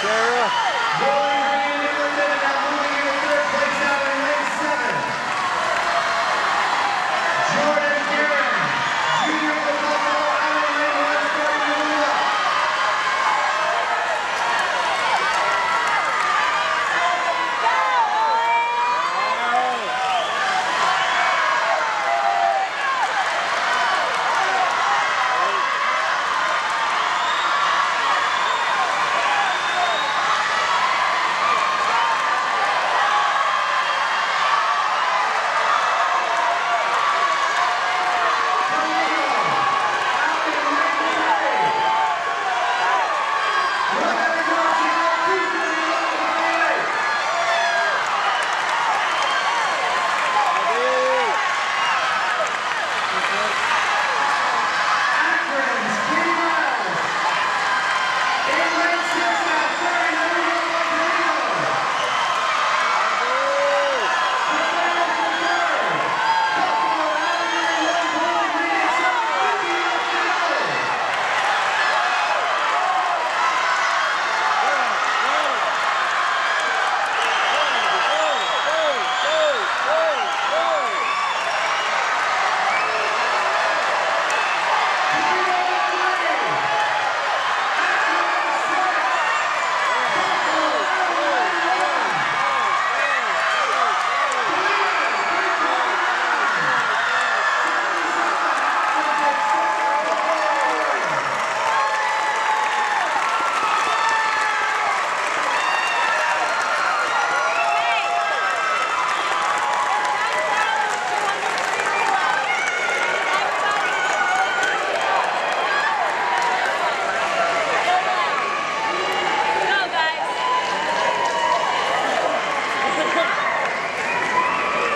Sarah.